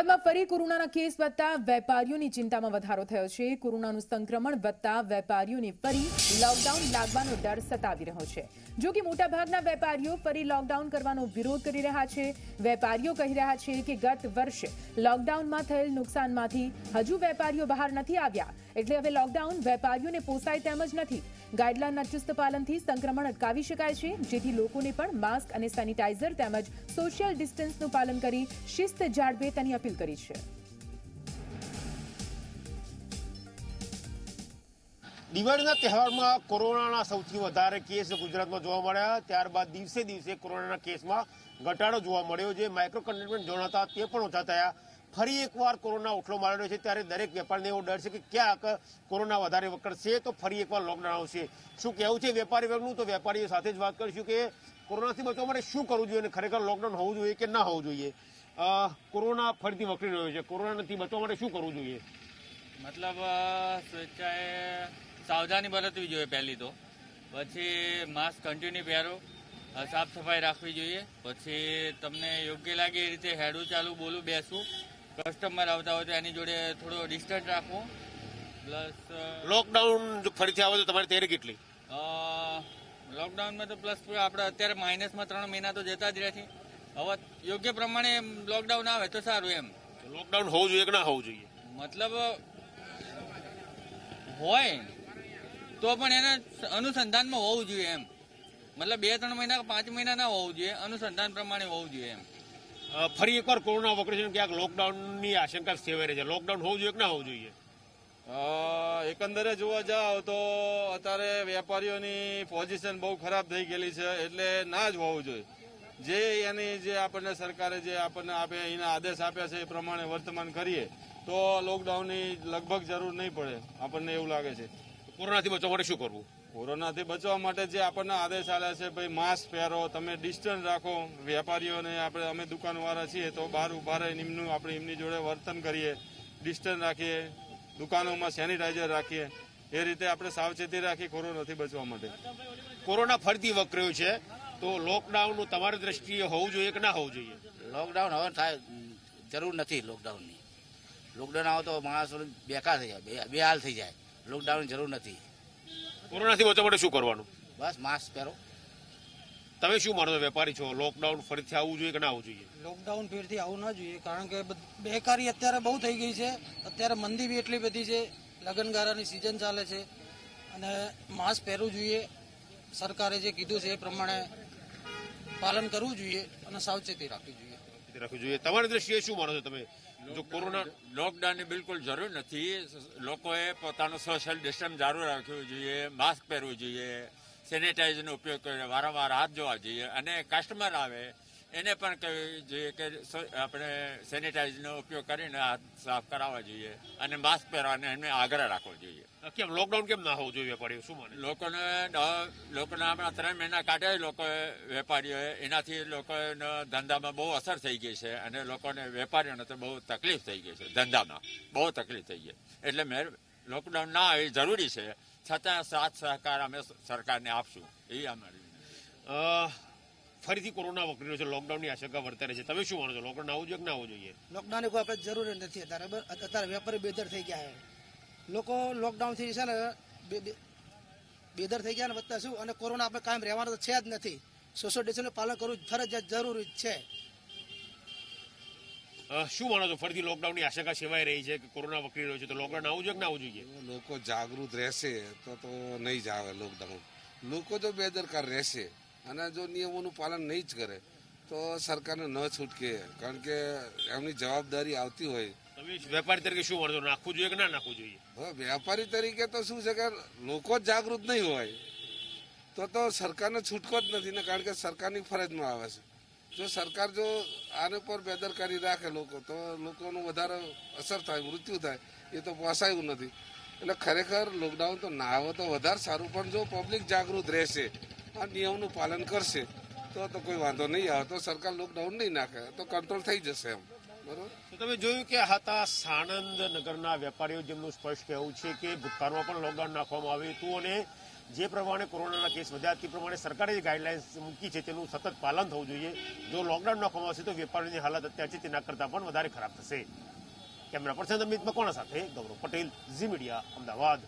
અમદાવાદમાં ફરી કોરોનાના કેસ વધતા વેપારીઓની ચિંતામાં વધારો થયો છે. કોરોનાનું સંક્રમણ વધતા વેપારીઓને ફરી લોકડાઉન લાગવાનો ડર સતાવી રહ્યો છે. જો કે મોટાભાગના વેપારીઓ ફરી લોકડાઉન કરવાનો વિરોધ કરી રહ્યા છે. વેપારીઓ કહી રહ્યા છે કે ગત વર્ષે લોકડાઉનમાં થયેલ નુકસાનમાંથી હજુ વેપારીઓ બહાર નથી આવ્યા. એટલે હવે લોકડાઉન વેપારીઓને પોસાય તેમ જ નથી. ગાઈડલાઈનના ચુસ્ત પાલનથી સંક્રમણ અટકાવી શકાય છે, જેથી લોકોને પણ માસ્ક અને સેનિટાઈઝર તેમજ સોશિયલ ડિસ્ટન્સનું પાલન કરી શિસ્ત જાળવે તેની અપીલ કરી છે. દિવાળીના તહેવારમાં કોરોનાના સૌથી વધારે કેસ ગુજરાતમાં જોવા મળ્યા. ત્યારબાદ દિવસે દિવસે કોરોનાના કેસમાં ઘટાડો જોવા મળ્યો જે માઇક્રો કન્ટેનમેન્ટ ઝોન હતા તે પણ ઓછા થયા. ફરી એકવાર કોરોના ઉઠલો મારેલો છે ત્યારે દરેક વેપારીને એવો ડર છે કે ક્યાંક કોરોના વધારે વકરશે તો ફરી એકવાર લોકડાઉન આવશે. શું કહેવું છે વેપારી વર્ગનું? તો વેપારીઓ સાથે જ વાત કરીશું કે કોરોનાથી બચવા માટે શું કરવું જોઈએ અને ખરેખર લોકડાઉન હોવું જોઈએ કે ના હોવું જોઈએ? કોરોના ફરીથી વકરી રહ્યો છે. કોરોનાથી બચવા માટે શું કરવું જોઈએ? મતલબ સ્વેચ્છાએ સાવધાની બરતવી જોઈએ પહેલી તો. પછી માસ્ક કન્ટિન્યુ પહેરો. સાફ સફાઈ રાખવી જોઈએ. પછી તમને યોગ્ય લાગે એ રીતે હેડું ચાલુ બોલું બેસવું. કસ્ટમર આવતા હોય તો એની જોડે થોડો ડિસ્ટન્સ રાખવું. પ્લસ લોકડાઉન જો ફરીથી આવે તો તમારી તૈયારી કેટલી? લોકડાઉનમાં તો પ્લસ આપણે અત્યારે માઇનસમાં ત્રણ મહિના તો જતા જ રહ્યા છે હવે યોગ્ય પ્રમાણે લોકડાઉન આવે તો સારું એમ. લોકડાઉન હોવું જોઈએ કે ના હોવું જોઈએ? મતલબ હોય. તો પણ એના અનુસંધાનમાં હોવું જોઈએ એમ. મતલબ બે ત્રણ મહિના પાંચ મહિના ના હોવું જોઈએ. અનુસંધાન પ્રમાણે હોવું જોઈએ એમ. ફરી એકવાર કોરોના વકરેશન ક્યાંક લોકડાઉનની આશંકા સેવાઈ રહી છે. લોકડાઉન હોવું જોઈએ કે ના હોવું જોઈએ? એકંદરે જોવા જાવ તો અત્યારે વેપારીઓની પોઝિશન બહુ ખરાબ થઈ ગયેલી છે એટલે ના જ હોવું જોઈએ. જે એની જે આપણને સરકારે જે આપણને આપે એના આદેશ આપ્યા છે એ પ્રમાણે વર્તમાન કરીએ તો લોકડાઉનની લગભગ જરૂર નહીં પડે આપણને એવું લાગે છે. કોરોનાથી બચવા માટે શું કરવું? કોરોનાથી બચવા માટે જે આપણને આદેશ આવ્યા છે ભાઈ માસ્ક પહેરો તમે ડિસ્ટન્સ રાખો. વેપારીઓને આપણે અમે દુકાનવાળા છીએ તો બહાર ઊભા રહીને એમનું આપણે એમની જોડે વર્તન કરીએ. ડિસ્ટન્સ રાખીએ દુકાનોમાં સેનિટાઈઝર રાખીએ. એ રીતે આપણે સાવચેતી રાખી કોરોનાથી બચવા માટે. કોરોના ફરીથી વકર્યો છે તો લોકડાઉન તમારી દ્રષ્ટિએ હોવું જોઈએ કે ના હોવું જોઈએ? લોકડાઉન હવે થાય જરૂર નથી લોકડાઉનની. લોકડાઉન આવે તો માણસો બેકાર થઈ જાય બે- બેહાલ થઈ જાય. લોકડાઉનની જરૂર નથી. કોરોનાથી બચવા માટે શું કરવાનું? બસ માસ્ક પહેરો. તમે શું માનો વેપારી છો? લોકડાઉન ફરીથી આવવું જોઈએ કે ના આવવું જોઈએ? લોકડાઉન ફેરથી આવું ના જોઈએ કારણ કે બેકારી અત્યારે બહુ થઈ ગઈ છે. અત્યારે મંદી બી એટલી બધી છે લગનગારાની સિઝન ચાલે છે. અને માસ્ક પહેરવું જોઈએ. સરકારે જે કીધું છે એ પ્રમાણે પાલન કરવું જોઈએ અને સાવચેતી રાખવી જોઈએ. રાખવું જોઈએ. તમારી દ્રષ્ટિએ શું માનો છો તમે? જો કોરોના લોકડાઉનની બિલકુલ જરૂર નથી, લોકોએ પોતાનું સોશિયલ ડિસ્ટન્સ જાળવી રાખવું જોઈએ માસ્ક પહેરવું જોઈએ સેનિટાઈઝરનો ઉપયોગ કરીને વારંવાર હાથ જોવા જોઈએ અને કસ્ટમર આવે એને પણ કહેવું જોઈએ કે આપણે સેનિટાઈઝરનો ઉપયોગ કરીને હાથ સાફ કરાવવા જોઈએ અને માસ્ક પહેરવાને એમને આગ્રહ રાખવો જોઈએ. કેમ? લોકડાઉન કેમ ના હોવું જોઈએ વેપારીઓ શું મને? લોકોને લોકોના આપણા ત્રણ મહિના કાઢ્યા લોકોએ વેપારીઓએ એનાથી લોકોને ધંધામાં બહુ અસર થઈ ગઈ છે અને લોકોને વેપારીઓને તો બહુ તકલીફ થઈ ગઈ છે ધંધામાં. બહુ તકલીફ થઈ ગઈ. એટલે મેં લોકડાઉન ના આવે એ જરૂરી છે. છતાં સાથ સહકાર અમે સરકારને આપશું. એ અમારી ફરીથી કોરોના વકરી રહ્યો છે. લોકડાઉનની આશંકા વર્તાય છે. તમે શું માનો છો? લોકડાઉન આવવું જોઈએ કે ના આવવું જોઈએ? લોકડાઉન કોઈ આપણે જરૂર નથી. અત્યારે અત્યારે વેપારી બેદર થઈ ગયા છે. લોકો લોકડાઉનથી છે ને બે- બે- બેદર થઈ ગયા ને વધતા શું? અને કોરોના આપણે કાયમ રહેવાનો તો છે જ નથી. સોશિયલ ડિસ્ટન્સનું પાલન કરવું ફરજિયાત જરૂરી જ છે. શું માનો છો? ફરીથી લોકડાઉનની આશંકા સેવાઈ રહી છે કે કોરોના વકરી રહ્યો છે? તો લોકડાઉન આવવું જોઈએ કે ના આવવું જોઈએ? લોકો જાગૃત રહેશે તો તો નહીં જ આવે લોકડાઉન લોકો જો બેદરકાર રહેશે. અને જો નિયમોનું પાલન નહીં જ કરે તો સરકારને ન છૂટકે. કારણ કે એમની જવાબદારી આવતી હોય. વેપારી તરીકે શું છો નાખવું જોઈએ કે ના નાખવું જોઈએ? વેપારી તરીકે તો શું છે કે લોકો જાગૃત નહીં હોય તો તો સરકારને છૂટકો જ નથી ને કારણ કે સરકારની ફરજમાં આવે છે. જો સરકાર જો આને પર બેદરકારી રાખે લોકો તો લોકોનું વધારે અસર થાય મૃત્યુ થાય એ તો પોસાયું નથી. એટલે ખરેખર લોકડાઉન તો ના આવે તો વધારે સારું પણ જો પબ્લિક જાગૃત રહેશે આ નિયમનું પાલન કરશે, તો તો કોઈ વાંધો નહીં. આવે તો સરકાર લોકડાઉન નહીં નાખે, તો કંટ્રોલ થઈ જશે એમ. બરોબર? તમે જોયું કે હતા સાણંદ નગરના વેપારીઓ, જેમનું સ્પષ્ટ કહેવું છે કે ભૂતકાળમાં પણ લોકડાઉન નાખવામાં આવ્યું હતું અને જે પ્રમાણે કોરોનાના કેસ વધ્યા તે પ્રમાણે સરકારે જે ગાઈડલાઇન્સ મૂકી છે તેનું સતત પાલન થવું જોઈએ. જો લોકડાઉન નાખવામાં આવશે તો વેપારીની હાલત અત્યારે છે તેના કરતાં પણ વધારે ખરાબ થશે. કેમેરા પર્સન અમિત મકવાણા સાથે ગૌરવ પટેલ, ઝી મીડિયા, અમદાવાદ.